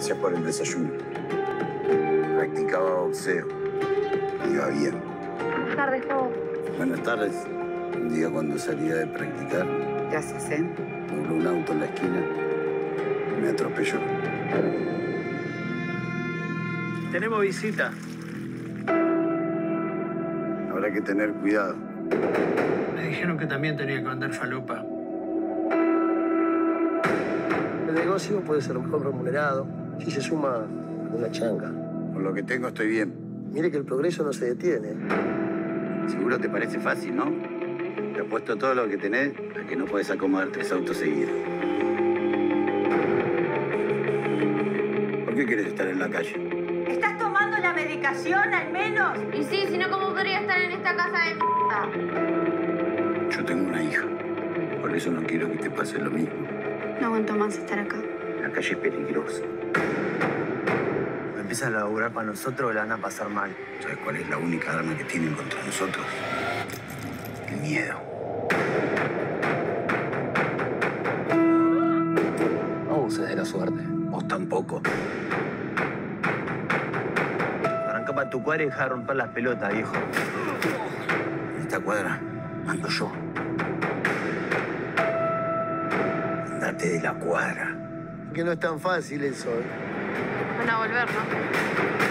Gracias por el desayuno. Practicaba boxeo. Iba bien. Buenas tardes, Jo. Buenas tardes. Un día cuando salía de practicar, Gracias, ¿eh? dobló un auto en la esquina y me atropelló. Tenemos visita. Habrá que tener cuidado. Me dijeron que también tenía que andar falopa. El negocio puede ser mejor remunerado si se suma una changa. Con lo que tengo estoy bien. Mire que el progreso no se detiene. Seguro te parece fácil, ¿no? Te apuesto todo lo que tenés a que no puedes acomodar tres autos seguidos. ¿Por qué quieres estar en la calle? ¿Estás tomando la medicación al menos? Y sí, si no, ¿cómo podría estar en esta casa de mierda? Yo tengo una hija. Por eso no quiero que te pase lo mismo. No aguanto más estar acá. La calle es peligrosa. Empiezan a laburar para nosotros, la van a pasar mal. ¿Sabes cuál es la única arma que tienen contra nosotros? El miedo. No abuses de la suerte. Vos tampoco. Arranca para tu cuadra y deja de romper las pelotas, viejo. En esta cuadra mando yo. Andate de la cuadra. Que no es tan fácil eso. ¿eh? Van a volver, ¿no?